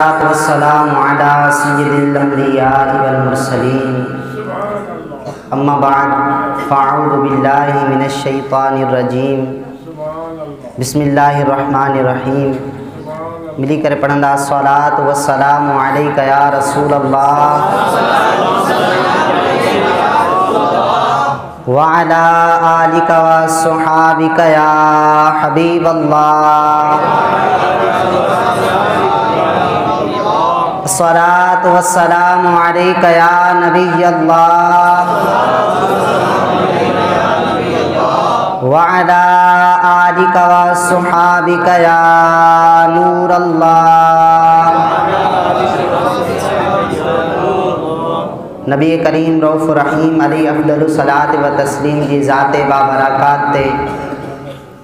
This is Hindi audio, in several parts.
वसलाम अला सय्यदिल अंबिया'i वल मुरसलीन अम्मा बाद फ़अऊज़ु बिल्लाहि मिनश शैतानिर रजीम बिस्मिल्लाहिर रहमानिर रहीम मिली करे पढ़ंदा सलात व सलाम अलैका या रसूल अल्लाह व अला आलिका या हबीब अल्लाह सलात व सलाम अलैका या नबी अल्लाह व अला आलिका व सुहाबिका या नूर अल्लाह नबी करीम रऊफ़ रहीम अली अफ़दल सलात व तस्लीम की ज़ात बाबरक़ात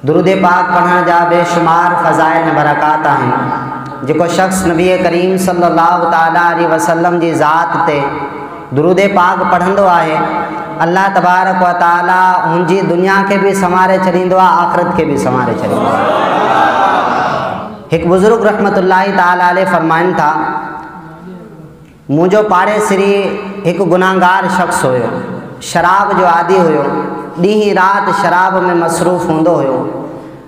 दुरुद पाक पढ़ा जा बेशुमार फ़ज़ाइल बरक़ात आहिनि जेको शख़्स नबी करीम सल्लल्लाहु ताला वसल्लम जी ज़ात ते दुरुद पाक पढ़ंदो आहे, अल्लाह तबारक व ताला हुनजी दुनिया खे बि संवारे छॾींदो आहे, आख़िरत खे बि संवारे आहे। हिकु बुज़ुर्ग रहमतुल्लाहि ताला अलैहि फरमाइनि था, मुंहिंजो पाड़ेसिरी हिकु गुनाहगार शख़्स हुयो, शराब जो आदि हुयो, ॾींहुं राति शराब में मसरूफ़ हूंदो हुयो।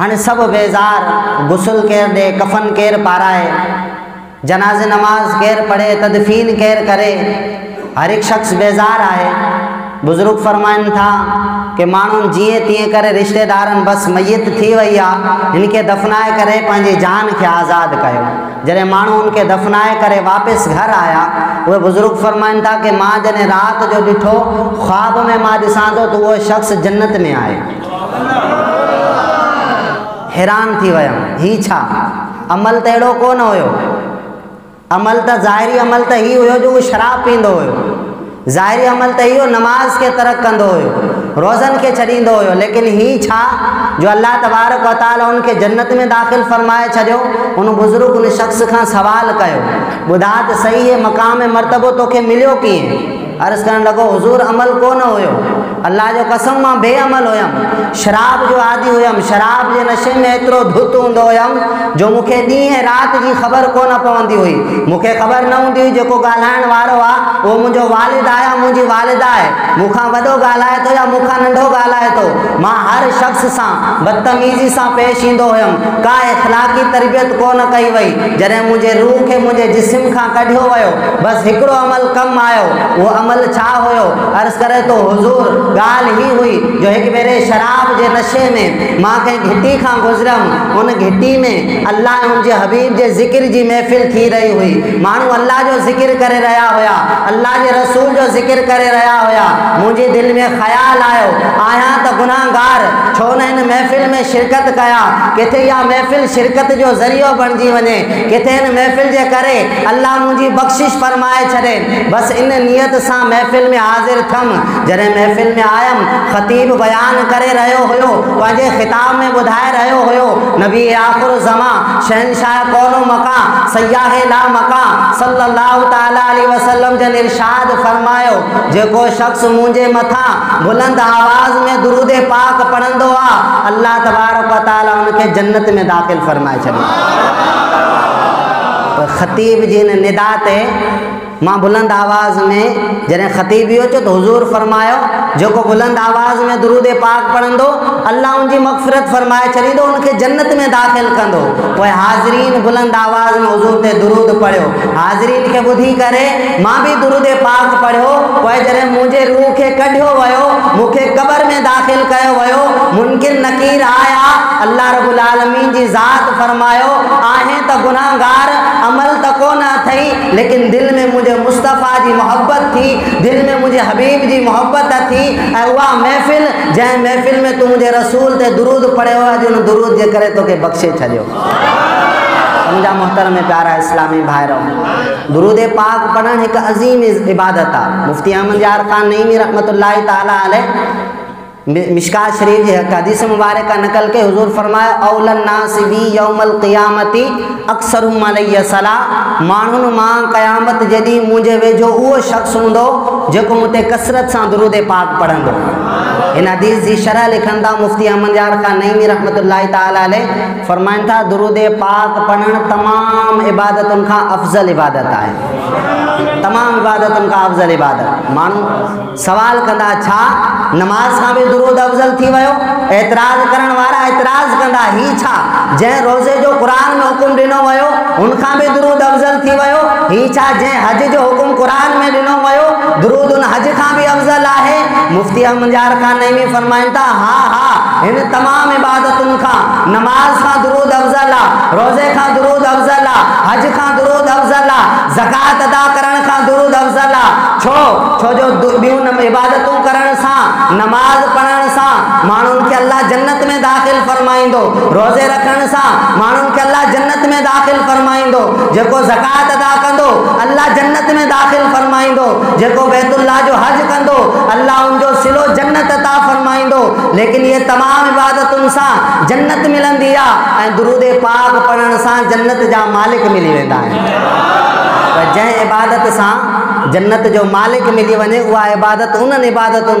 हाणे सब बेज़ार गुसल केर दे, कफ़न केर पाराए। जनाज़ नमाज़ केरु पढ़े, तदफ़ीन केर करे। हर एक शख़्स बेज़ार आहे बुज़ुर्ग फरमाइनि था कि माण्हुनि जीअं तीअं करे, रिश्तेदारनि बसि मैत थी वई आहे दफ़नाए करे जान खे आज़ादु कयो। जॾहिं माण्हू हुनखे दफ़नाए करे वापसि घर आया, उहे बुज़ुर्ग फरमाइनि था कि माँ जॾहिं राति जो ॾिठो, ख़्वाब में माँ थो, त उहो शख़्स जन्नत में आहे हैरान थी वियुमि। ही छा? अमल त अहिड़ो कोन हुयो। अमल त ज़ाहिरी अमल त ई हुयो जो शराब पींदो हुयो। ज़ाहिरी अमल त इहो नमाज़ खे तरक़ कंदो हुयो, रोज़नि खे छॾींदो हुयो। लेकिन ही छा? जो अलाह तबारक वताला जन्नत में दाख़िल फरमाए छॾियो, उन बुज़ुर्ग उन शख़्स खां सवाल कयो ॿुधा त सही हे मक़ाम मरतबो तोखे मिलियो कीअं? अर्ज़ु करणु लॻो, हज़ूर, अमल कोन हुयो। अलाह जो कसम माँ बेअमल हुयमि, शराब जो आदि हुयमि, शराब जे नशे में एतिरो धुत हुयमि, जो मूंखे ॾींहं राति जी ख़बर कोन पवंदी हुई। मूंखे ख़बर न हूंदी हुई जेको ॻाल्हाइण वारो आहे वालिद आहे या मुंहिंजी वालिदा आहे। मूंखां वॾो ॻाल्हाए थो या मूंखां नंढो ॻाल्हाए थो, माँ हर शख़्स सां, बदतमीज़ी सां पेश ईंदो का इख़लाक़ी तरबियत कोन कई वई, जॾहिं मुंहिंजे रूह खे मुंहिंजे जिस्म खां कढियो वियो, बसि हिकिड़ो अमल कमु आयो, उहो अमल छा हुयो? अर्ज़ु करे थो, हुज़ूर। ॻाल्हि ही हुई। जो हिकु भेरे शराब जे नशे में, माँ कंहिं, घिटी खां गुज़रम। उन घिटी में अलाह हुनजे हबीब जे ज़िक्र जी महफ़िल थी रही हुई। माण्हू अलाह जो ज़िक्र करे रहिया हुया अलाह जे रसूल जो ज़िक्र करे रहिया हुया, मुंहिंजे दिलि में ख़्यालु आयो। आहियाँ त गुनाहगार, छो न हिन महफ़िल में शिरकत कया? किथे इहा महफ़िल शिरकत जो ज़रियो बणिजी वञे? किथे हिन महफ़िल जे करे अलाह मुंहिंजी बख़्शिश फरमाए छॾे? बसि इन नियत सां महफ़िल में हाज़िर थियमि जॾहिं महफ़िल में आयमि, ख़तीब बयान करे रहियो हुयो पंहिंजे ख़िताब में ॿुधाए रहियो हुयो। नबी आख़िर ज़मा, शहनशाह कौनो मका, सयाह ला मका। सल्लल्लाहु ताला अलैहि वसल्लम जन इरशाद फरमायो, जेको शख़्स मुंहिंजे मथां बुलंद आवाज़ में दुरूद पाक पढ़ंदो आहे अल्लाह तबारक ताला हुनखे जन्नत में दाख़िल फरमाए छॾींदो त ख़तीब जी हिन निदा ते माँ बुलंद आवाज़ में जॾहिं ख़तीब चयो त हुज़ूर फरमायो, जेको बुलंद आवाज़ में दुरूद पाक पढ़ंदो अलाह उनजी मग़फ़िरत फरमाए छॾींदो उनखे जन्नत में दाख़िल पोइ हाज़रीन बुलंद आवाज़ में हुज़ूर ते दुरूद पढ़ियो। हाज़रीन खे ॿुधी करे माँ बि दुरूद पाक पढ़ियो, पोइ मुंहिंजे रूह खे कढियो वियो, मूंखे क़बर में दाख़िल कयो वियो मुनकिर नकीर आया अलाह रबुल आलमीन जी ज़ात फरमायो आहे त गुनाहगार, अमल त अथई लेकिन दिलि में मुंहिंजे मुस्तफ़ा जी मोहब्बत थी, दिल में मुझे हबीब जी मोहब्बत थी। अगवा महफ़िल जंहिं महफ़िल में तू मुझे रसूल ते दुरूद पढ़ियो हुआ जिन दुरूद जे करे तोखे बख़्शे छॾियो मुंहिंजा मोहतरम में प्यारा इस्लामी भाइरो दुरूद पाक पढ़ने हिकु अज़ीम इबादत आहे मुफ़्ती अहमद यार ख़ान नईमी रहमत ताला मिशका शरीफ जी हदीस मुबारक का नकल के हुजूर फरमाया, औलन नासिबी यौमल क़ियामती अक्सर सला माण्हुनि माँ, क़यामत जॾहिं मुंहिंजे वेझो उहो शख़्स हूंदो, जेको मूं कसरत सां दुरूद पाक पढ़ंदो। इन हदीस जी शरह लिखनि था मुफ़्ती अहमद यार खान नईमी रहमत ताला फरमाइनि था, दुरूद पाक पढ़णु तमामु इबादतुनि खां अफ़ज़ल इबादत आहे। तमामु इबादतुनि खां अफ़ज़ल इबादत। माण्हू सवाल कंदा, छा? नमाज़ खां बि दुरूद अफ़ज़ल थी वियो? एतिराज़ करण वारा एतिराज़ कंदा, ही छा? जंहिं रोज़े जो क़ुर में हुकुम ॾिनो वियो हुनखां बि दुरूद अफ़ज़ल थी वियो? ही छा, जंहिं हज जो हुकुम क़ुर में ॾिनो वियो, दुरूद उन हज खां बि अफ़ज़ल आहे? मुफ़्ती अहमद यार ख़ान नईमी फरमाइनि था, हा हा, हिन तमामु इबादतुनि खां, नमाज़ खां दुरूद अफ़ज़ल आहे रोज़े खां दुरूद अफ़ज़ल आहे हज आहे ज़कात अदा करण खां दुरूद अफ़ज़ल छो? छो जो ॿियूं इबादतूं करण सां, नमाज़ पढ़ण सां माण्हुनि खे अलाह जन्नत में दाख़िल फरमाईंदो। रोज़े रखण सां माण्हुनि खे अलाह जन्नत में दाख़िल फरमाईंदो। जेको ज़कात अदा कंदो अलाह जन्नत में दाख़िल फरमाईंदो। जेको बैतुल्लाह जो हज कंदो अलाह उनजो सिलो जन्नत अता फरमाईंदो। लेकिन ये तमामु इबादतुनि सां जन्नत मिलंदी आहे ऐं दुरूद पाक पढ़ण सां जन्नत जा मालिक मिली वेंदा आहिनि। जंहिं इबादत सां जन्नत जो मालिक मिली वञे, उहा इबादत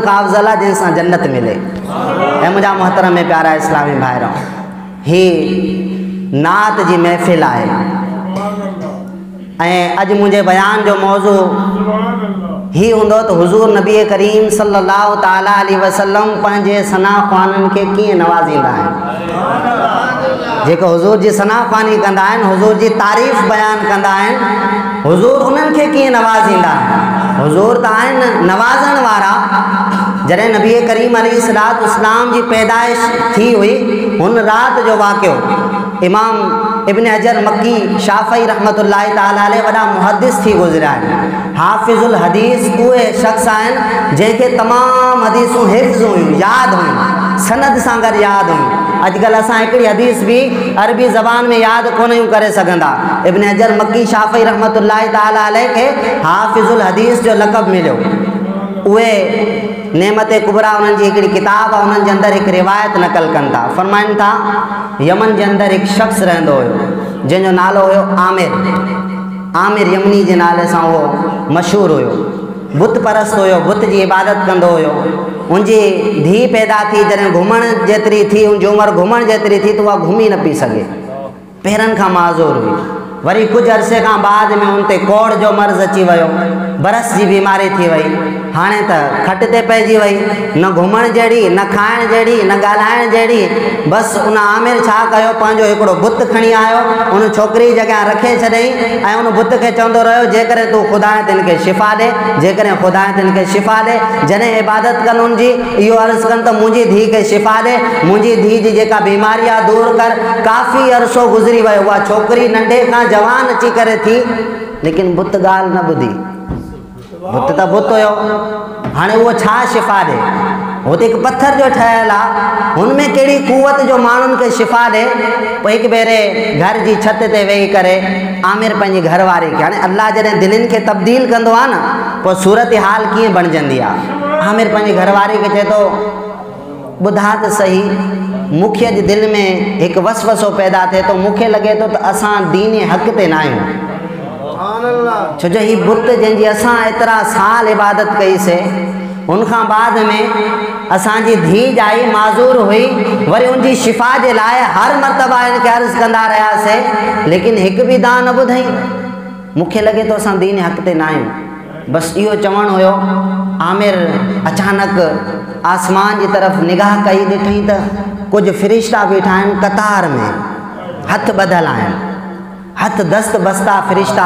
खां अफ़ज़ल आहे जंहिंसां जन्नत मिले। ऐं मुंहिंजा मोहतरम में प्यारा इस्लामी भाइर ही नात जी महफ़िल ऐं अॼु मुंहिंजे बयान जो मौज़ू, ही हूंदो त हुज़ूर नबी करीम सलाहु ताला वसलम पंहिंजे सना ख़्वाननि खे कीअं नवाज़ींदा जेको हुज़ूर जी सना ख़्वानी कंदा आहिनि, हुज़ूर जी तारीफ़ बयानु कंदा आहिनि, हुज़ूर नवाज़ींदा? हुज़ूर त आहिनि नवाज़ण वारा। जॾहिं नबी करीम अली सलात इस्लाम जी पैदाइश थी हुई, हुन राति जो वाक़ियो, इमाम इब्न अजर मक्की शाफ़ी रहमत ताला वॾा मुहदिस थी गुज़रिया हाफ़िज़ुल हदीस उहे शख़्स आहिनि, जंहिंखे तमामु हदीसूं हिफ़्ज़ हुयूं, यादि हुयूं, सनद सां गॾु यादि हुयूं। अॼुकल्ह असां हिकिड़ी हदीस बि अरबी ज़बान में यादि कोन आहियूं इब्न अजर मक्की शाफ़ी रहमत खे हाफ़िज़ुल हदीस जो लक़ब मिलियो। उहे नेमत कुबरा उन्हनि जी हिकिड़ी किताब जे अंदरि हिकु रिवायत नक़ल कनि था। फ़रमाइनि था, यमन जे अंदरि हिकु शख़्स रहंदो जंहिंजो नालो हुयो आमिर। आमिर यमनी जे नाले सां उहो मशहूरु हुयो। बुत परस्त हुयो, बुत जी इबादत कंदो हुयो। उनजी धी पैदा थी जैसे घुमण जेतिरी थी उनजी उमिरि घुमण जेतिरी थी त उहा घुमी न पई सघे पेरनि खां माज़ूर हुई वरी कुछ अरसे खां बाद में उनते कोड़ जो मर्ज़ अची वियो बरस जी बीमारी थी वई हाणे त खट ते पइजी न घुमण जहिड़ी, न खाइण जहिड़ी, न ॻाल्हाइण जहिड़ी। बसि उन आमिर छा हिकिड़ो बुत खणी आयो। उन छोकिरी जी जॻह रखे ऐं उन बुत खे चवंदो जेकॾहिं तूं ख़ुदा तिन खे शिफ़ा ॾे, जेकॾहिं ख़ुदा खे शिफ़ा ॾे, जॾहिं इबादत कनि उनजी, इहो अर्ज़ु कनि त मुंहिंजी धीउ खे शिफ़ा ॾे। मुंहिंजी धीउ जी बीमारी आहे, दूरि कर। काफ़ी अरसो गुज़री वियो। उहा छोकिरी नंढे खां जवान अची करे थी, लेकिन बुत ॻाल्हि न ॿुधी। बुत त बुत हुयो हाणे उहो छा शिफ़ा ॾे हुते हिकु पथर जो ठहियलु आहे हुन में कहिड़ी कुवत जो माण्हुनि खे शिफ़ा ॾे पोइ हिकु भेरे घर जी छत ते वेही करे आमिर पंहिंजी घरवारी खे हाणे अलाह जॾहिं दिलनि खे तब्दील कंदो आहे सूरत हाल कीअं बणिजंदी आमिर पंहिंजी घरवारी खे चए थो ॿुधा त सही मूंखे अॼु दिलि में हिकु वसवसो पैदा थो मूंखे लॻे थो त असां दीन हक़ ते छो जो ही बुत जंहिंजी असां एतिरा साल इबादत कईसीं उनखां बाद में असांजी धीउ ॼाई माज़ूर हुई, वरी उनजी शिफ़ा जे लाइ हर मरतबा हिनखे अर्ज़ु कंदा रहियासीं, लेकिन हिकु बि दान न ॿुधई। मूंखे लॻे थो असां दीन हक़ ते न बसि इहो चवणु हुयो, आमिर अचानक आसमान जी तरफ़ निगाह कई, ॾिठई त कुझु फ़रिश्ता बीठा कतार में, हथ ॿधल आहिनि। हथ दस्त बस्ता फ़रिश्ता,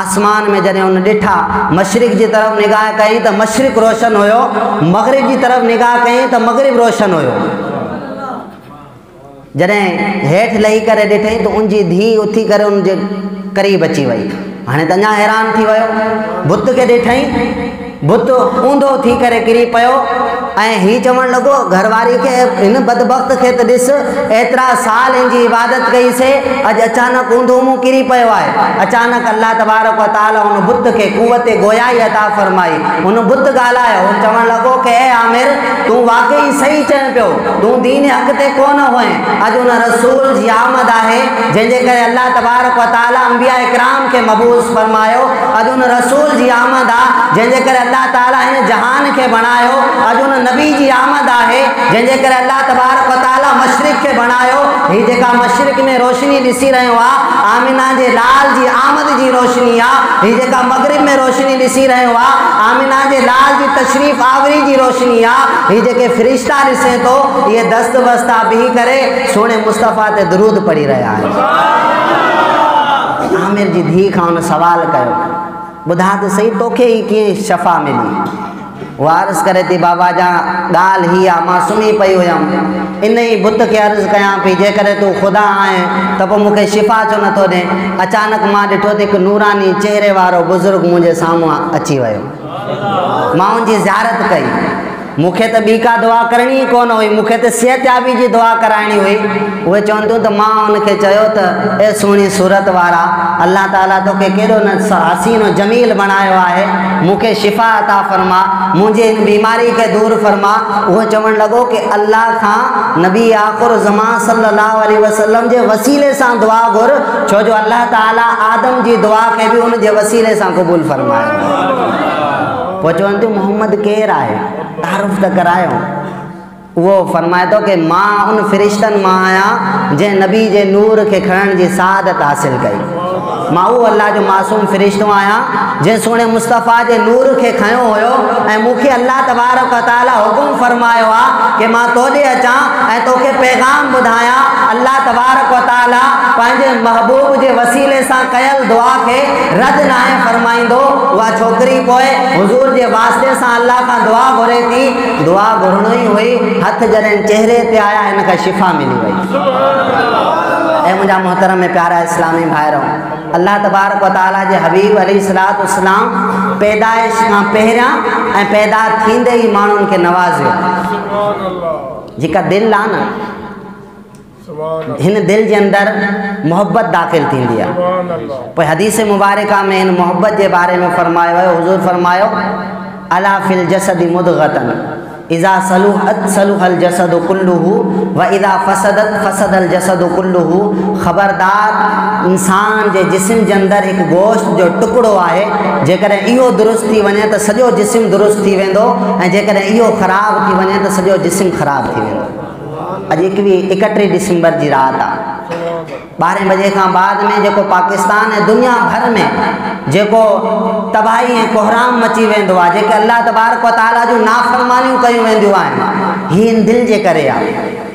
आसमान में जॾहिं उन ॾिठा, मशरिक़ जी तरफ़ निगाह कई त मशरक़ रोशन हुयो, मग़रब जी तरफ़ निगाह कई त मग़रब रोशन हुयो। जॾहिं हेठि लही करे ॾिठई त उनजी धीउ उथी करे उनजे क़रीब अची वई। हाणे त अञा हैरान थी बुत खे ॾिठई, बुत ऊंधो थी करे किरी ऐं हीउ चवणु लॻो, घरवारी खे हिन बदबख़्त त ॾिस, एतिरा साल हिन जी इबादत कईसीं, अॼु अचानक ऊंधो किरी पियो आहे। अचानक अलाह तबारक ताला हुन बुत खे कुवत गोयाई अता फरमाई। हुन बुत ॻाल्हायो, हुन चवणु लॻो की आमिर, तूं वाक़ई सही चए पियो, तूं दीन हक़ ते कोन हुए अॼु हुन रसूल जी आमद आहे, जंहिंजे करे अलाह तबारक ताला अंबिया इकराम खे मबूस फरमायो। अॼु हुन रसूल जी आमद आहे जंहिंजे करे अलाह ताला हिन जहान खे बणायो। अॼु हुन नबी जी आमद आहे। जंहिंजे करे अलाह तबारक ताला मशरिक़ खे बणायो। हीअ जेका मशरिक़ में रोशनी ॾिसी रहियो आमिना जे लाल जी आमद जी रोशनी आहे हीअ जेका मगरिब में रोशनी ॾिसी रहियो आमिना जे लाल जी तशरीफ़ आवरी जी रोशनी आहे हीअ जेके फ़रिश्ता ॾिसे थो, इहे दस्त बस्ता बीह करे सोणे मुस्तफ़ा ते दरूद पढ़ी रहिया आहिनि। आमिर जी धीउ खां हुन सुवालु कयो, ॿुधा त सही, तोखे शफ़ा मिली? वारस करे थी बाबा जा ॻाल्हि हीअ आहे माँ सुम्ही पई हुयमि। इन ई बुत अर्ज़ु कयां पई जेकॾहिं तूं ख़ुदा आए त पोइ मूंखे शिफ़ा छो नथो ॾे अचानक माँ ॾिठो त हिकु नूरानी चेहरे वारो बुज़ुर्ग मुंहिंजे साम्हूं अची वियो। माँ जी ज़ारत कई। मूंखे त ॿी का दुआ करणी ई कोन हुई? मूंखे त सिहतयाबी दुआ कराइणी हुई। उहे चवनि थियूं त माँ त, ए सुहिणी सूरत वारा अलाह ताला तोखे केॾो न हसीनो जमील बणायो आहे। मूंखे शिफ़ा अता फरमा, मुंहिंजे हिन बीमारी खे दूरि फरमा। उहो चवणु लॻो की अलाह खां नबी आख़ुर ज़मा सलाहु वसलम जे वसीले सां दुआ घुर। छो जो अलाह ताला आदम जी दुआ खे बि हुनजे वसीले सां क़बूल फ़रमायो थियूं मोहम्मद के राय, तारुफ़ त करायो। वो फरमाए तो कि माँ उन फ़रिश्तनि माँ आहियाँ जंहिं नबी जे नूर के खणण जी सादत हासिलु कई। माँ उहो अलाह जो मासूम फ़रिश्तो आहियाँ जंहिं सुहिणे मुस्तफ़ा जे नूर खे खयो हुयो, ऐं मूंखे अलाह तबारक ताला हुकुम फ़रमायो आहे की माँ तोॾे अचां, ऐं तोखे पैगाम ॿुधायां अलाह तबारक ताला पंहिंजे महबूब जे वसीले सां कयल दुआ खे रद्द न आहे फ़रमाईंदो। उहा छोकिरी पोइ हज़ूर जे वास्ते सां अलाह खां दुआ घुरे थी। दुआ घुरणो हुई, हथ जॾहिं चेहरे ते आया खां शिफ़ा मिली वई। ऐं मुंहिंजा मोहतरम में प्यारा इस्लामी भाइरो अलाह तबारक ताला जे हबीब इस्लाम पैदाइश पहिरियाँ ऐं पैदा थींदे ई माण्हुनि खे नवाज़ियो जेका दिलि आहे न, हिन दिलि जे दाख़िल हदीस मुबारका में हिन मोहबत जे बारे में फ़रमायो हज़ूर फ़रमायो, अला फिल जसदी मुदगतन। इज़ा सलूहत सलूहल जसद कुल्लुहु व इज़ा फसदत फसदल जसद कुल्लुहु। ख़बरदार इंसान जे जिस्म जे अंदरि हिकु गोश्त जो टुकड़ो आहे, जेकॾहिं इहो दुरुस्त वञे त सॼो जिस्म दुरुस्त थी वेंदो ऐं जेकॾहिं इहो ख़राबु थी वञे त सॼो जिस्म ख़राबु थी वेंदो। अॼु एकवीह एकटीह डिसंबर जी राति आहे। ॿारहें बजे खां बाद में जेको पाकिस्तान ऐं दुनिया भर में जेको तबाही ऐं कोहराम मची आहे, जेके अलाह तबारक ताला जूं नाफ़रमानियूं कयूं वेंदियूं दिलि जे करे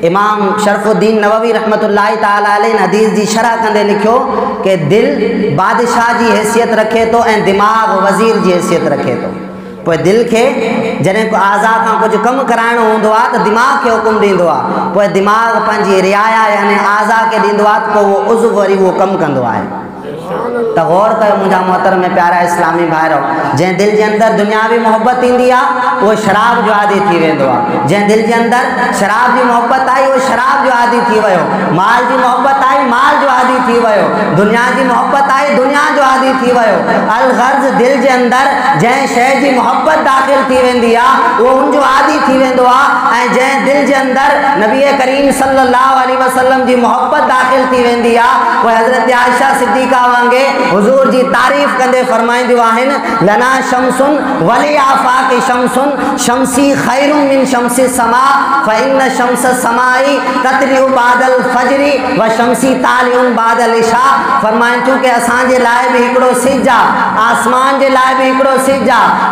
इमाम शरफ़ुद्दीन नववी रहमत ताला हदीस जी शरह कंदे लिखियो कि दिलि बादशाह जी हैसियत रखे ऐं दिमाग़ वज़ीर जी हैसियत रखे थो। पोइ दिलि खे, जॾहिं को आज़ाद खां कुझु कमु कराइणो हूंदो आहे, त दिमाग़ खे हुकुम ॾींदो आहे। पोइ दिमाग़ पंहिंजी रियाया यानी आज़ा खे ॾींदो आहे, त पोइ उहो वरी उहो कमु कंदो आहे। त गौर कयो मुझा मोहतर में प्यारा इस्लामी भाइरो, जंहिं दिलि जे अंदरि दुनियावी ईंदी आहे उहो शराब जो आदि थी वेंदो जंहिं दिलि जे अंदरि शराब की मोहब्बत आई वो शराब जो आदि थी वियो। माल की मोहब्बत आई, माल जो आदि थी वियो। दुनिया की मोहब्बत आई, दुनिया जो आदि थी वियो। अलगर्ज़ दिलि जे अंदरि जंहिं शइ जी मोहबत दाख़िल थी वेंदी आहे उहो आदि थी ऐं जंहिं दिलि जे अंदरि नबी करीम सलाहु वसलम की मोहब्बत दाख़िल थी आहे हज़रत आयशा सिद्दीका हुज़ूर जी तारीफ़ कंदे फरमाईंदियूं आहिनि लना शमसुन वली आफ़ाक शमसुन, शमसी खैरुम मिन शमसी समा फ़इन शम्स समाई ततरियु बादल फजरी व शमसी तालियुन बादल इशा। फरमाइनि थियूं की असांजे लाइ बि हिकिड़ो सिज आहे आसमान जे लाइ बि हिकिड़ो सिज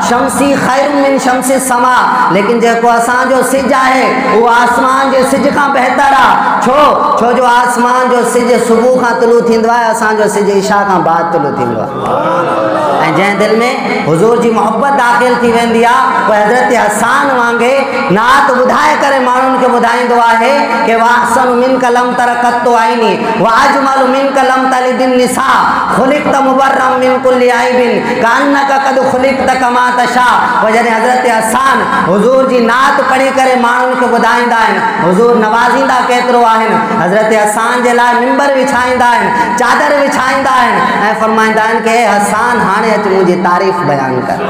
शमसी खैरुम मिन शमसी समा, लेकिन जेको असांजो सिज आहे, उहो आसमान जे सिज खां बहितर आहे छो? छो जो आसमान जो सिज सुबुह खां तुलू थींदो आहे, असांजो सिज इशा का बातुल थींदो आहे ऐं जंहिं दिलि में हुज़ूर जी मोहबत दाख़िल थी पोइ हज़रत हसान वांगुरु नात ॿुधाए करे माण्हुनि खे ॿुधाईंदो आहे कि वाहसन मिन कलम तर कतो आईनी वाजमल मिन कलम तलिदिन निसा खुलिक त मुबर्रम मिन कुल्ली आइबिन कान का कद खुलिक त कमा तशा। पोइ जॾहिं हज़रत हसान हुज़ूर जी नात पढ़ी करे माण्हुनि खे ॿुधाईंदा आहिनि, हुज़ूर नवाज़ींदा केतिरो आहिनि, हज़रत हसान जे लाइ मिंबर विछाईंदा आहिनि, चादर विछाईंदा आहिनि आहिनि कि हसान, हाणे अच मुंहिंजी तारीफ़ बयान कर।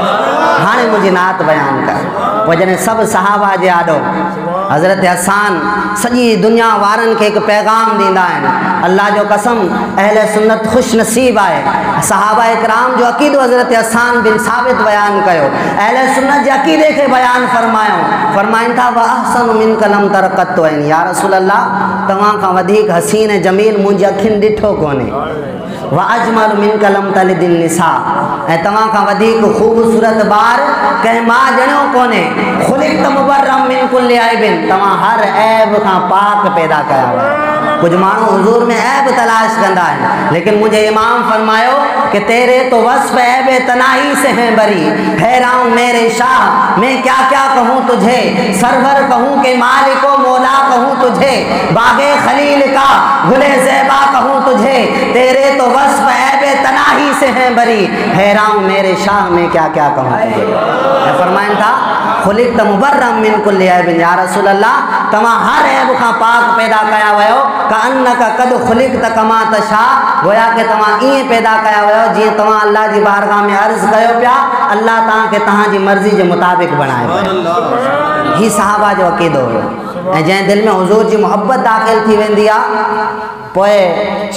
हाणे मुझे नात बयान कर। पोइ जॾहिं सभु सहाबा जे आॾो। हज़रत हसान सॼी दुनिया वारनि खे हिकु पैगाम आहिनि। अलाह जो कसम, अहल सुनत ख़ुशि नसीब आहे। सहाबा इकराम जो अक़ीदो हज़रत हसान बिन साबित बयानु कयो। अहल सुनत जे अक़ीदे खे बयानु फ़रमायो। फ़रमाइनि था वाहसन मिन कलम तरक़त आहिनि या रसूल अलाह तव्हां खां वधीक हसीन जमील मुंहिंजी अखियुनि ॾिठो कोन्हे। व मिन कलम तलिदिल निसा। ख़ूबसूरत ॿार कंहिं माँ ॼणियो कोन्हे। ख़ुलिक त मिन कुल आइबिन तव्हां हर ऐब खां पाक पैदा कया हुआ। कुझु माण्हू हज़ूर में ऐब तलाश कंदा आहिनि। लेकिन मुंहिंजे इमाम फरमायो कि तेरे तो वस्फ ऐब तनाही से हैं बरी। हैरान मेरे शाह, मैं क्या क्या कहूँ तुझे? सरवर कहूँ कि मालिको मौला कहूँ तुझे। बागे खलील का, गुले जैबा कहूँ तुझे। तेरे तो वस्फ ऐब तनाही से हैं बरी हैरान मेरे शाह में क्या क्या कहूँ मैं फरमाइन था खुलिक त मुबर्रम मिन कुल्ली ऐबिन या रसूल अल्लाह तव्हां हर ऐब खां पाक पैदा कया वियो का अन्न का कद खुलिक त कमा त छा गोया कि तव्हां ईअं पैदा कया वियो जीअं तव्हां अलाह जी बारगाह में अर्ज़ु कयो पिया अलाह तव्हांखे तव्हांजी मर्ज़ी जे मुताबिक़ बणाए पियो हीउ साहबा जो अक़ीदो हुयो ऐं जंहिं दिलि में हुज़ूर जी मोहबत दाख़िल थी वेंदी आहे पोइ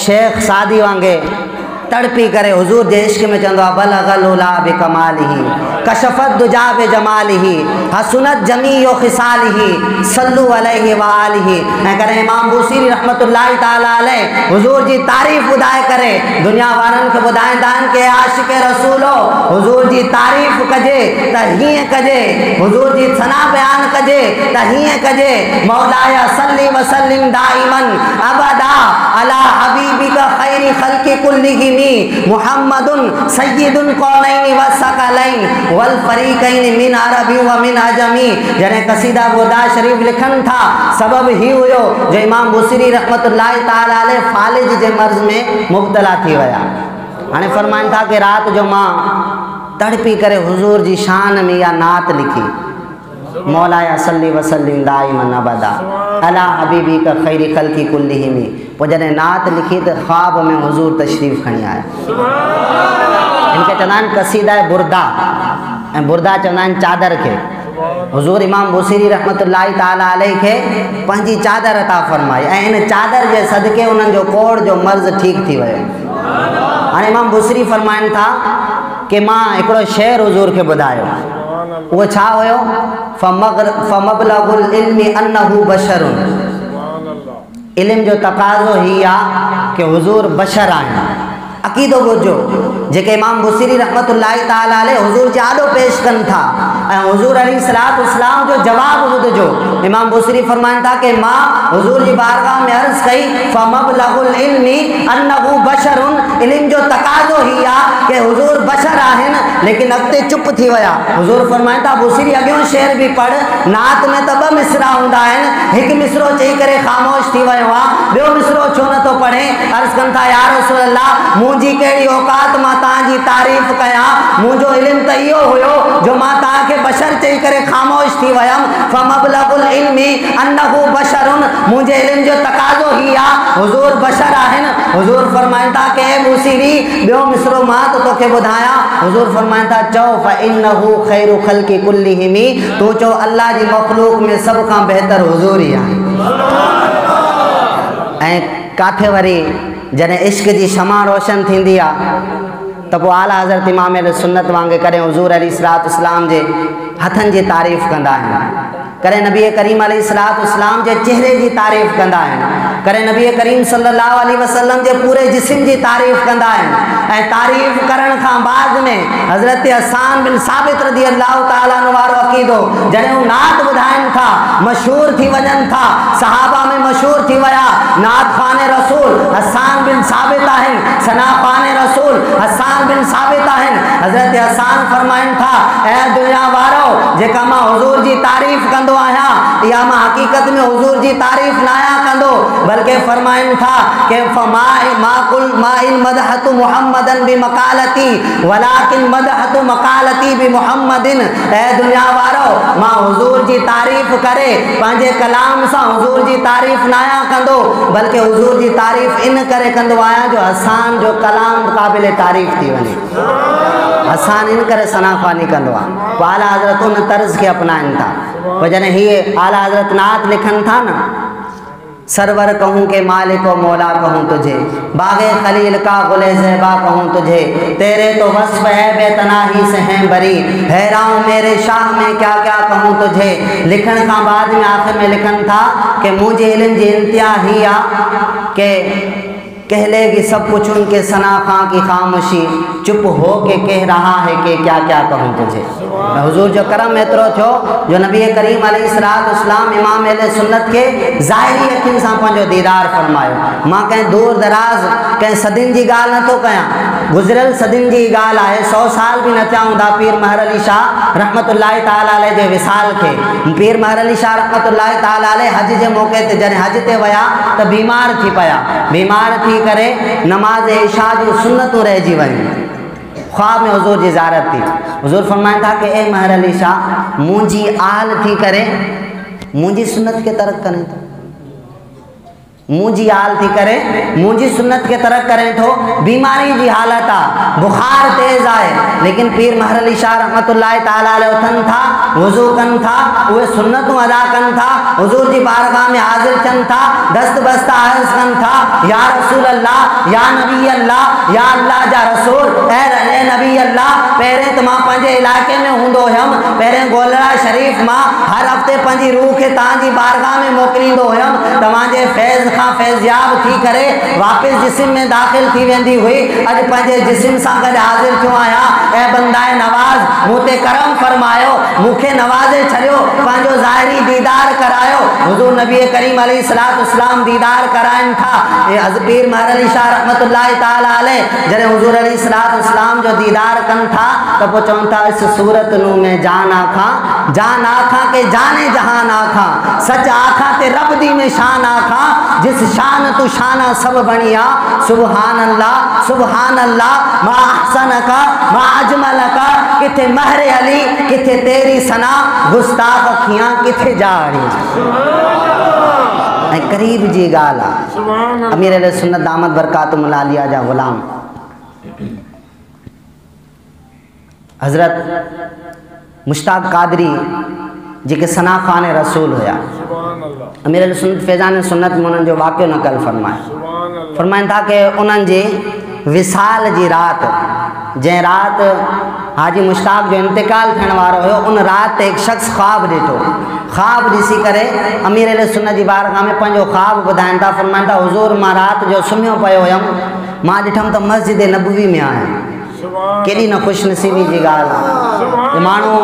शेख सादी वांगुरु तड़पी करे हुज़ूर जे इश्क में चवंदो आहे बल अगलोला बे कमाल ही, कशफत दुजा बे जमाल ही हसुनत जमी यो ख़िसाल ही, सल्लू अलैहि व आलिहि ऐं कॾहिं इमाम बूसीरी रहमतुल्लाहि ताला हुज़ूर जी तारीफ़ ॿुधाए करे, दुनिया वारनि खे ॿुधाईंदा आहिनि कि आशिक़ रसूलो, हुज़ूर जी तारीफ़ कजे, त हीअं कजे, हुज़ूर जी सना बयानु कजे, त हीअं कजे, मौलाया सल्ली वसलिम दाइमन अबदा अला हबीबिका खैरी खल्क़ि कुल्लिहिम मुहम्मदुन सय्यिदुन कौनैन व सकलैन वल फरीकैन मिन अरबी व मिन अजमी जॾहिं कसीदा बुरदा शरीफ लिखनि था सबब ही हुयो जो इमाम बुसरी रहमतुल्लाहि ताला अलैह फालिज जे मर्ज़ में मुब्तला थी विया हाणे फरमाइनि था कि राति जो माँ तड़पी करे हुज़ूर जी शान में इहा नात लिखी मौलाया सल्ली अला हबीबी का खैरी खल्की कुल्ली में नात लिखी त ख़्वाब में हुज़ूर तशरीफ़ खणी आया चवंदा आहिनि कसीदा बुरदा। ऐं बुरदा आहिनि चादर खे हज़ूर इमाम बुसरी रहमत ताला खे पंहिंजी चादर अता फरमाई। हिन चादर जे सदके उन्हनि जो कोड़ जो मर्ज़ ठीकु थी वियो। हाणे इमाम बुसरी फरमाइनि था कि शेर हुज़ूर खे ॿुधायो। उहो छा हुयो फमबलगुल इल्मी अन्नहु बशरुन इल्म जो तक़ाज़ो ही आहे कि हुज़ूर बशर आहिनि अक़ीदो ॿुधो जेके इमाम बुसरी रहमतुल्लाहि ताला हुज़ूर पेश कनि था हुज़ूर अली सलात इस्लाम जो जवाबु ॿुधजो। इमाम बुसरी फरमाइनि था कि माँ हुज़ूर जी बारगाह में अर्ज़ु कई, फमबलगुल इल्मी जो तक़ाज़ो ही आहे कि हुज़ूर बशर आहिनि, लेकिन अॻिते चुप थी विया। हुज़ूर फरमाइनि था बुसरी अॻियों शेर बि पढ़, नात में त ॿ मिसरा आहिनि, हिकु मिसरो चई करे ख़ामोश थी वियो आहे मिसरो छो नथो पढ़े? अर्ज़ु कनि था यार रसूल अल्लाह मुंहिंजी कहिड़ी औकात माँ तव्हांजी तारीफ़ कयां? मुंहिंजो इल्मु त इहो हुयो, जो माँ तव्हांखे बशर चई करे ख़ामोश थी वियमि। अन्नहु बशरुन। मुंहिंजे इल्म जो तक़ाज़ो ही आहे हुज़ूर बशर आहिनि। हुज़ूर फरमाइनि था कि मुसीरी, ॿियो मिसरो माँ त तोखे ॿुधायां। हुज़ूर फरमाइनि था चओ, फ इन्नहु ख़ैरु ख़ल्क़ि कुल्लिहिमी तूं चओ, अल्लाह जी मख़लूक में सभ खां बहितर हुज़ूर ई आहे। ऐं काथे वरी जॾहिं इश्क की क्षमा रोशन थी तो आला हज़रत इमाम सुन्नत वांगुरु करें हज़ूर अली सलात इस्लाम के हथन की तारीफ़ कंदा आहिनि। नबी करीम अली सलात इस्लाम के चेहरे की तारीफ़ आहिनि। करे नबी करीम सलाहु आल वसलम जे पूरे जिस्म जी तारीफ़ कंदा आहिनि। ऐं तारीफ़ करण खां बाद में हज़रत असान बिन साबित रदी अलाह ताला वारो अक़ीदो, जॾहिं नात ॿुधाइनि था, मशहूरु थी वञनि था, सहाबा में मशहूरु थी विया, नात ख़ान रसूल हसान बिन साबित आहिनि, सना ख़ान रसूल हसान बिन साबित आहिनि। हज़रत हसान फरमाइनि था, ऐं दुनिया वारो, जेका माँ हुज़ूर जी तारीफ़ कंदो आहियाँ, इहा माँ हक़ीक़त में हुज़ूर जी तारीफ़ न आहियाँ कंदो बल्कि फरमाइनि था कि माकुल माँ इन मदहतु मुहम्मदन बि मकालती, वलाकिन मदहतु मकालती बि मुहम्मदिन। ऐं दुनिया वारो माँ हुज़ूर जी तारीफ़ करे, पंहिंजे कलाम सां हुज़ूर जी तारीफ़ न आहियाँ कंदो, बल्कि हुज़ूर जी तारीफ़ इन करे कंदो आहियाँ जो हसान जो कलाम क़ाबिल तारीफ़ थी वञे। हसान इन करे सनाफ़ानी कंदो आहे। पोइ आला हज़रत उन तर्ज़ खे अपनाइनि था। पोइ जॾहिं आला हज़रत नात लिखनि था न सरवर कहूँ के मालिक व मौला कहूँ तुझे। बाग खलील का गुले जैबा कहूँ तुझे। तेरे तो वस्फ है, बेतनाही से हैं बरी हैरान मेरे शाह में क्या क्या कहूँ तुझे। लिखण का बाद में आख़िर में लिखन था कि मुझे इल्म जी इंतिहा ही आहे लेगी सब कुछ उनके सनाखा की खामोशी चुप हो के कह रहा है कि क्या क्या कहूँ तुझे। हजूर, जो करम एतरो थो, जो नबी करीम इस्लाम इमाम सुन्नत के ज़ाहिरी अखियुनि सां दीदार फरमायो। माँ कंहिं दूर दराज़, कंहिं सदियुनि जी ॻाल्हि नथो कयां गुज़िरियल सदिन जी ॻाल्हि आहे, सौ साल बि न हूंदा पीर महर अली शाह रहमत ताला जे विसाल पीर महर अली शाह रहमत ताला हज जे मौक़े ते जॾहिं हज ते विया, त बीमार थी पिया। बीमार थी करे नमाज़ इशा जूं सुनतूं रहिजी ख्वाब में हज़ूर जी ज़ारत थी। हज़ूर फरमाइनि था कि, ए महर अली शाह, मुंहिंजी आल थी करे, मुंहिंजी सुनत खे तरक़ करें आल थी करे मुंहिंजी सुनत खे तरक़ करें तो बीमारी जी हालत आ, बुखार तेज़ आहे लेकिन पीर महर अली शाह रहमत उथनि था, वज़ू कन था, उहे सुनतूं अदा कनि था, हज़ूर जी बारगाह में हाज़िर थियनि था दस्त बस्त अर्ज़ कनि था, या रसूल अल्लाह या नबी अल्लाह या अल्लाह जा रसूल, ऐं नबी अल्लाह पहिरें त माँ पंहिंजे में हूंदो हुयमि पहिरें गोलड़ा शरीफ़ माँ हर हफ़्ते रूह खे तव्हांजी बारगाह में मोकिलींदो हुयमि, तव्हांजे फैज़ खां फैज़याब थी करे, वापसि जिस्म में दाख़िल थी वेंदी हुई। अॼु पंहिंजे जिस्म सां गॾु हाज़िर थियो आहियाँ? ऐं बंदाए नवाज़ मूं ते करम फरमायो, मूंखे नवाज़े छॾियो, पंहिंजो ज़ाहिरी दीदार करायो। हुज़ूर नबी करीम अली सलात इस्लाम दीदार कराइनि था। पीर महर अली शाह रहमत ताला जॾहिं हुज़ूर अली सलात इस्लाम जो दीदार कनि था, त पोइ चवनि था, इस सूरत नू में जान आखां जान आखां के जाने जहान आखां, सच आखां ते रब दी में शान आखां जिस शान तू शाना सब बनिया सुबहान अल्लाह सुबहान अल्लाह मा अहसन का मा अजमल का किथे महर अली किथे तेरी सना गुस्ताख अखियाँ किथे जा रही? ऐं करीब जी ॻाल्हि आहे अमीर सुनत दामद बरकात मुलालिया जा ग़ुलाम। हज़रत मुश्ताक कादरी जेके सना ख़ान रसूल हुया। अमीर सुनत फैज़ान सुनत में उन्हनि जो वाक़ियो नकल फ़रमाए। फ़रमाइनि था कि उन्हनि जे विसाल जी राति जंहिं राति हाजी मुश्ताक जो इंतकाल थियण वारो हुयो उन राति हिकु शख़्स ख़्वाब ॾिठो ख़्वाब ॾिसी करे अमीर सुन जी बारगाह में पंहिंजो ख़्वाब ॿुधाइनि था। फ़रमाइनि था हज़ूर माँ राति जो सुम्हियो पियो हुयमि माँ ॾिठमि त मस्जिद नबवी में आहियाँ केॾी न ख़ुशनसीबी जी ॻाल्हि आहे। माण्हू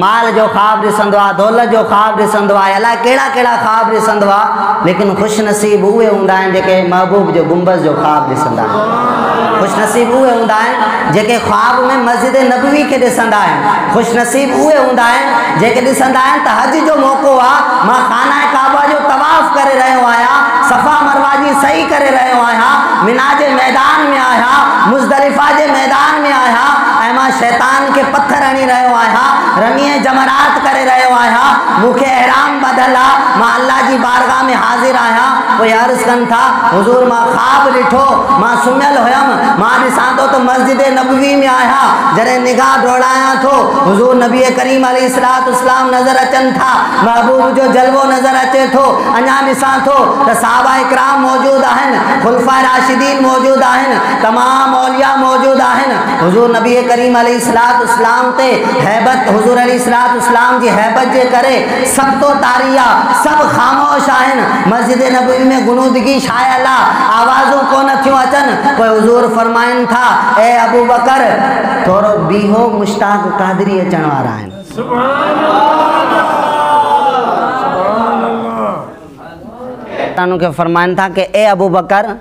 माल जो ख़्वाब ॾिसंदो आहे दौलत जो ख़्वाब ॾिसंदो आहे अलाए कहिड़ा कहिड़ा ख़्वाब ॾिसंदो आहे लेकिन ख़ुशनसीब उहे हूंदा आहिनि जेके महबूब जो गुंबज़ जो ख़्वाब ॾिसंदा आहिनि। ख़ुशनसीब उहे हूंदा आहिनि जेके ख़्वाब में मस्जिद नबवी खे ॾिसंदा आहिनि। ख़ुशनसीब उहे हूंदा आहिनि जेके ॾिसंदा आहिनि त हज जो मौक़ो आहे माँ खाना काबा जो तवाफ़ करे रहियो आहियाँ सफ़ा मरवा जी सही करे रहियो आहियाँ मिना जे मैदान में आहियाँ मुज़दलिफ़ा जे मैदान में आहियाँ ऐं माँ शैतान खे पथर हणी रहियो आहियाँ रमीअ जमरात करे रहियो आहियाँ मूंखे एहराम बदला मैं अल्लाह की बारगाह में हाज़िर आहियाँ पोइ अर्ज़ु कनि था। हुज़ूर, माँ ख़्वाब ॾिठो माँ सुम्हियल हुयमि, माँ ॾिसां थो त मस्जिद नबवी में आहियाँ जॾहिं निगाह दौड़ायां थो हुज़ूर नबी करीम अली सलात इस्लाम नज़र अचनि था। महबूब जो जलवो नज़र अचे अञा ॾिसां थो। त साहबा इकराम मौजूदु आहिनि, खुलफ़ा राशिदीन मौजूदु आहिनि, तमामु औलिया मौजूदु आहिनि। हुज़ूर नबी करीम अली सलात इस्लाम ते हैबत, हुज़ूर अली सलात इस्लाम जी हैबत जे करे सभु तो तारी आहे सभु ख़ामोश आहिनि। मस्जिद नबी में गुनूदगी आहे आवाज़ूं कोन थियूं अचनि। पोइ हज़ूर फरमाइनि था, ए अबू बकर, थोरो बीहो मुश्ताक कादरी अचण वारा आहिनि। खे फरमाइनि था कि, ए अबू बकर,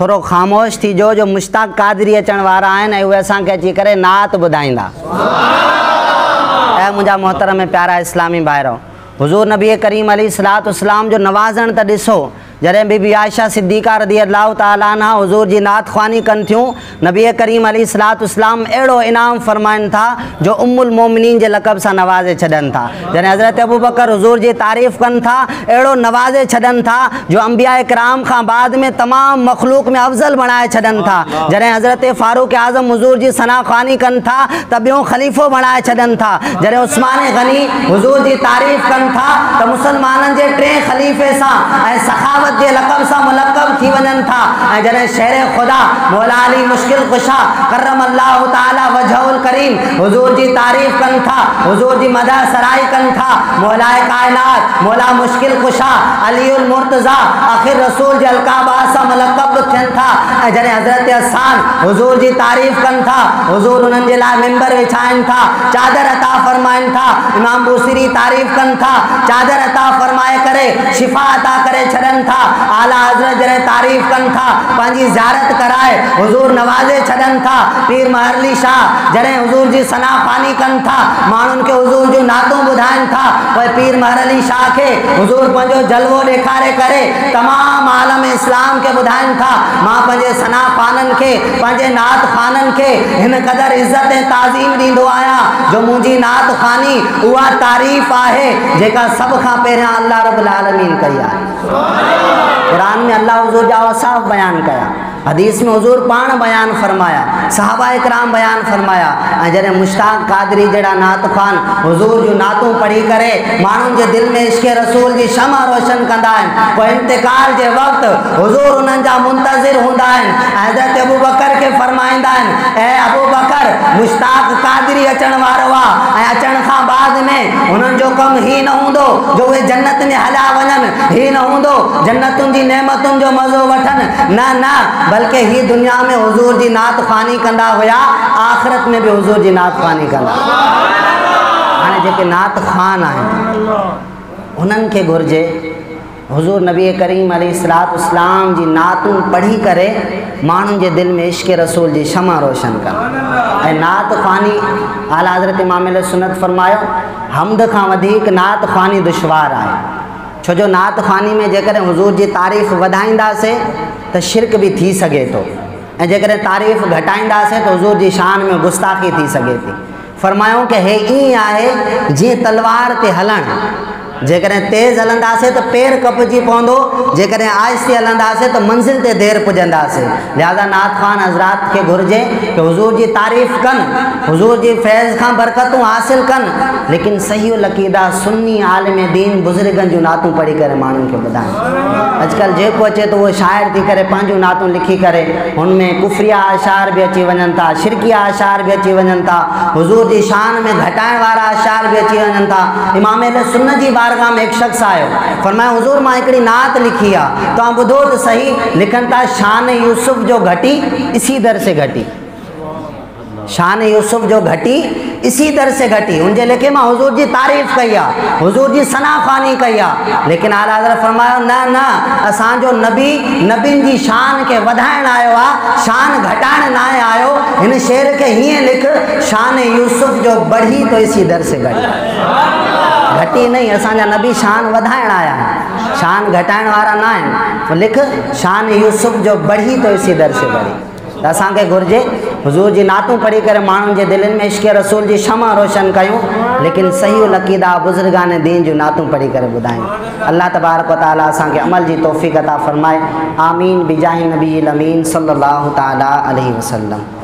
थोरो ख़ामोश थी जो जो मुश्ताक कादरी अचण वारा आहिनि अची करे नात ॿुधाईंदा। ऐं मुंहिंजा मोहतरम में प्यारा इस्लामी ॿाहिरो हुज़ूर नबी करीम अली सलात इस्लाम जो नवाज़ण त ॾिसो जॾहिं बीबी आयशा सिद्दीक़ा रदी अल्लाह ताला हुज़ूर जी नात ख़्वानी कनि थियूं नबी करीम अली सलात इस्लाम अहिड़ो इनाम फ़रमाइनि था, जो उमुल मोमिनीन जे लक़ब सां नवाज़े छॾनि था। जॾहिं हज़रत अबू बकर हुज़ूर जी तारीफ़ कनि था, अहिड़ो नवाज़े छॾनि था, जो अंबिया कराम खां बाद में तमामु मख़लूक में अफ़ज़ल बणाए छॾनि था। जॾहिं हज़रत फ़ारूक आज़म हुज़ूर जी सना ख़्वानी कनि था, त ॿियो ख़लीफ़ो बणाए छॾनि था। जॾहिं उस्मान गनी हुज़ूर जी तारीफ़ कनि था, त मुसलमाननि जे टे ख़लीफ़े सां सखावत जे लक़ब सां मुलक़ब थी। वञनि था ऐं जॾहिं शेर ख़ुदा, मौला अली मुश्किल ख़ुशा करम अलाह ताला वजहुल करीम। हुज़ूर जी तारीफ़ कनि था, हुज़ूर जी मदह सराई कनि था। मौला काइनात मौला मुश्किल ख़ुशा अली अलीउल मुर्तज़ा, आख़िर रसूल जे अलकाबा सां मुलक़ब थियनि था। ऐं हज़रत असान हुज़ूर जी तारीफ़ कनि था। हुज़ूर उन्हनि जे लाइ मेंबर विछाइनि था। चादर अता फ़रमाइनि था। इमाम बूसरी तारीफ़ कनि था। चादर अता फ़रमाए करे, शिफ़ा अता करे छॾनि था। आला हज़रत जॾहिं तारीफ़ कन था, पंहिंजी ज़ारत कराए। हुज़ूर नवाज़े छॾनि था। पीर महरली शाह जॾहिं हुज़ूर जी सना पानी कनि था, माण्हुनि खे हुज़ूर जूं नातूं ॿुधाइनि था, पोइ पीर महरली शाह खे हुज़ूर पंहिंजो जलवो ॾेखारे करे तमामु आलम इस्लाम खे ॿुधाइनि था। माँ पंहिंजे सना पाननि खे, पंहिंजे नात ख़ाननि खे हिन क़दुरु इज़त ऐं ताज़ीम ॾींदो आहियाँ। जो मुंहिंजी नात ख़ानी, उहा तारीफ़ आहे, जेका सभ खां पहिरियाँ अलाह रब आलमीन कई आहे। कुरान में अल्लाह हजूर जा औसाफ़ बयान कया हदीस में हजूर पान बयान फरमाया, साहबा इकराम बयान फरमाया जॾहिं मुश्ताक कादरी जड़ा नात ख़ान हज़ूर जूं नातूं पढ़ी करे माण्हुनि जे दिलि में इश्क रसूल जी शमा रोशन कंदा आहिनि। पोइ इंतकाल जे वक़्तु हज़ूर जा मुंतज़िर आहिनि। हज़रत अबू बकर फरमाईंदा आहिनि, ऐं अबू बकर, मुश्ताक कादरी अचण वारो बाद में हुननि कमु ई न हूंदो, जो उहे जन्नत में हलिया वञनि हीउ न हूंदो। जन्नतुनि जी नेमतुनि जो मज़ो वठनि। न न बल्कि ही दुनिया में हुज़ूर जी नात ख़ानी कंदा हुआ आख़िरत में भी हुज़ूर जी नात ख़ानी कंदा। हाँ जेके नात ख़ान आहिनि, उन्हनि खे घुरिजे, हुज़ूर नबी करीम अली इस्लाम जी नातूं पढ़ी करे, माण्हुनि जे दिलि में इश्क रसूल जी क्षमा रोशन कनि। ऐं नात ख़ानी, आला हज़रत इमाम सुनत फरमायो, हमद खां वधीक नात ख़ानी दुश्वार आहे। छो नात ख़ानी में जेकॾहिं हुज़ूर जी तारीफ़ वधाईंदासीं त शिरक भी थी सघे थो। ऐं जेकॾहिं तारीफ़ घटाईंदासीं तो हज़ूर की शान में गुस्ताखी थी सघे थी। फ़रमायूं की हे ईअं आहे, जीअं तलवार ते हलणु जेकॾहिं तेज़ हलंदासीं त पेर कपिजी पवंदो, जेकॾहिं आहिस्ते हलंदासीं त मंज़िल ते देरि पुॼंदासीं। लिहाज़ा नात ख़ान हज़रात खे घुरिजे की हज़ूर जी तारीफ़ कनि, हज़ूर जी फैज़ खां बरकतूं हासिलु कनि। लेकिन सही लकीदा सुन्नी आलम दीन बुज़ुर्गनि जूं नातूं पढ़ी करे माण्हुनि खे ॿुधाइनि। अॼुकल्ह जेको अचे थो उहो शाइर थी करे नातूं लिखी करे हुन में कुफरिया आशार बि अची वञनि था, शिरकिया आशार बि अची वञनि था, हज़ूर जी शान में घटाइण वारा आशार बि अची वञनि था। इमाम सुन जी ॿार बारगाह में एक शख़्स आयो। फरमायो, हुज़ूर, माँ हिकिड़ी नात लिखी आहे तव्हां ॿुधो त सही लिखनि था शान यूसुफ जो घटी इसी दर से घटी। शान यूसुफ जो घटी इसी दर से घटी। उनजे लेखे माँ हुज़ूर जी तारीफ़ कई आहे हुज़ूर जी सनाफ़ानी कई आहे लेकिन आला हज़रत फरमायो, न न, असांजो नबी नबीन जी शान खे वधाइण आयो आहे शान घटाइण न आयो। हिन शेर खे हीअं लिख, शान यूसुफ जो बढ़ी तो इसी दर से घटी। घटी नहीं, असांजा नबी शान वधाइण आया। शान घटाइण वारा न आहिनि। लिख, शान यूसुफ जो बढ़ी तो इसी दर से बढ़ी। त असांखे घुरिजे, हज़ूर जी नातूं पढ़ी करे माण्हुनि जे दिलनि में इश्क रसूल जी क्षमा रोशन कयूं, लेकिन सही लकीदा बुज़ुर्गान दीन जूं नातूं पढ़ी करे ॿुधायूं। अलाह तबारक ताला अमल जी तौफ़ीक़ अता फ़रमाए। आमीन, बिजाही नबी अमीन सलाहु ताला वसलम